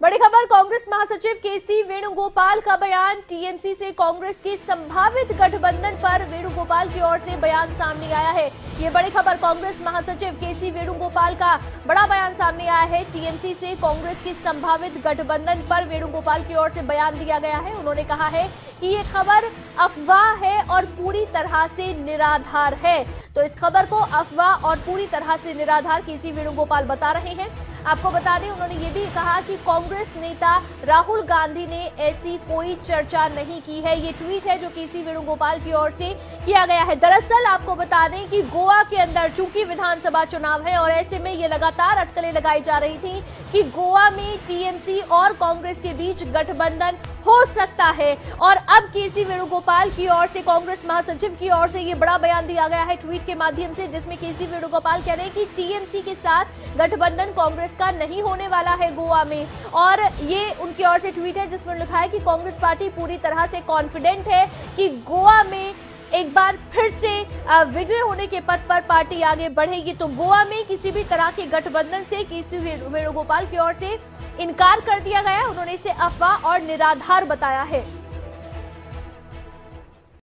बड़ी खबर, कांग्रेस महासचिव के सी वेणुगोपाल का बयान। टीएमसी से कांग्रेस के संभावित गठबंधन पर वेणुगोपाल की ओर से बयान सामने आया है। ये बड़ी खबर, कांग्रेस महासचिव के सी वेणुगोपाल का बड़ा बयान सामने आया है। टीएमसी से कांग्रेस के संभावित गठबंधन पर वेणुगोपाल की ओर से बयान दिया गया है। उन्होंने कहा है कि ये खबर अफवाह है और पूरी तरह से निराधार है। तो इस खबर को अफवाह और पूरी तरह से निराधार केसी वेणुगोपाल बता रहे हैं। आपको बता दें, उन्होंने ये भी कहा कि कांग्रेस नेता राहुल गांधी ने ऐसी कोई चर्चा नहीं की है। ये ट्वीट है जो केसी वेणुगोपाल की ओर से किया गया है। दरअसल आपको बता दें कि गोवा के अंदर चूँकि विधानसभा चुनाव है और ऐसे में ये लगातार अटकलें लगाई जा रही थी कि गोवा में टीएमसी और कांग्रेस के बीच गठबंधन हो सकता है। और अब केसी वेणुगोपाल की ओर से, कांग्रेस महासचिव की ओर से यह बड़ा बयान दिया गया है ट्वीट के माध्यम से, जिसमें केसी वेणुगोपाल कह रहे हैं कि टीएमसी के साथ गठबंधन कांग्रेस का नहीं होने वाला है गोवा में। और ये उनकी ओर से ट्वीट है, जिसमें लिखा है कि कांग्रेस पार्टी पूरी तरह से कॉन्फिडेंट है कि गोवा में एक बार फिर से विजय होने के पद पर पार्टी आगे बढ़ेगी। तो गोवा में किसी भी तरह के गठबंधन से, किसी भी वेणुगोपाल की ओर से इनकार कर दिया गया उन्होंने इसे अफवाह और निराधार बताया है।